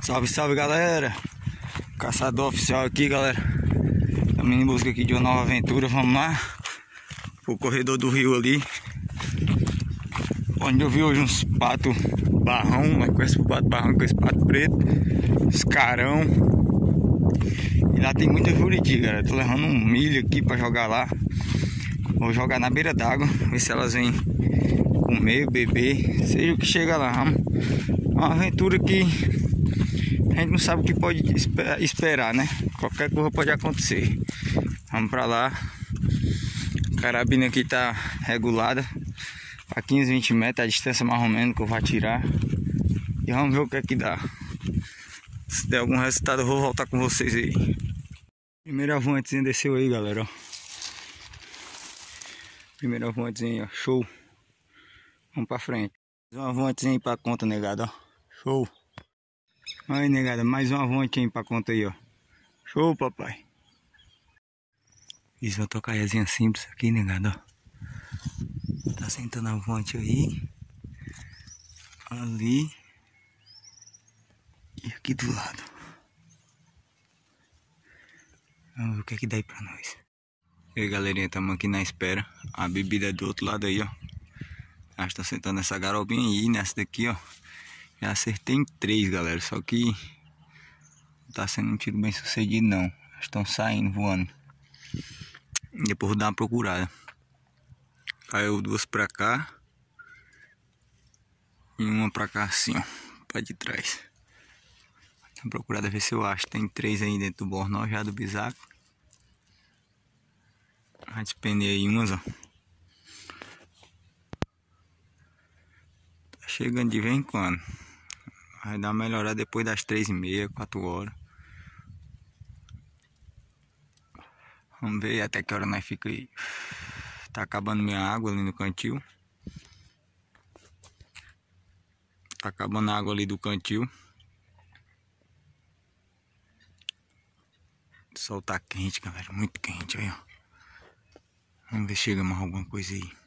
Salve, salve galera! Caçador oficial aqui, galera. Estamos em busca aqui de uma nova aventura. Vamos lá pro corredor do rio ali. Onde eu vi hoje uns patos barrão, mas com esse pato barrão, com esse pato preto, os carão. E lá tem muita juriti, galera. Tô levando um milho aqui pra jogar lá. Vou jogar na beira d'água, ver se elas vêm comer, beber, seja o que chega lá. É uma aventura que a gente não sabe o que pode esperar, né? Qualquer coisa pode acontecer. Vamos pra lá. A carabina aqui tá regulada a 15, 20 metros, a distância mais ou menos que eu vou atirar. E vamos ver o que é que dá. Se der algum resultado eu vou voltar com vocês aí. Primeira voantezinha desceu aí, galera, ó. Primeira voantezinha, ó. Show. Vamos pra frente. Uma voantezinha aí pra conta, negado, ó. Show. Aí, negada, mais uma vonte pra conta aí, ó. Show, papai. Fiz uma tocaiazinha simples aqui, negado, ó. Tá sentando a vonte aí. Ali. E aqui do lado. Vamos ver o que é que dá aí pra nós. E aí, galerinha, estamos aqui na espera. A bebida é do outro lado aí, ó. Acho que tá sentando nessa garobinha aí, nessa daqui, ó. Já acertei em três, galera. Só que não tá sendo um tiro bem sucedido, não. Estão saindo, voando. Depois vou dar uma procurada. Caiu duas pra cá. E uma pra cá assim, ó. Pra de trás. Uma procurada ver se eu acho. Tem três aí dentro do bornó já do bisaco. Vai despender aí umas, ó. Tá chegando de vez em quando. Vai dar uma melhorada depois das três e meia, quatro horas. Vamos ver até que hora nós fica aí. Tá acabando minha água ali no cantil. Tá acabando a água ali do cantil. O sol tá quente, galera. Muito quente aí, ó. Vamos ver se chega mais alguma coisa aí.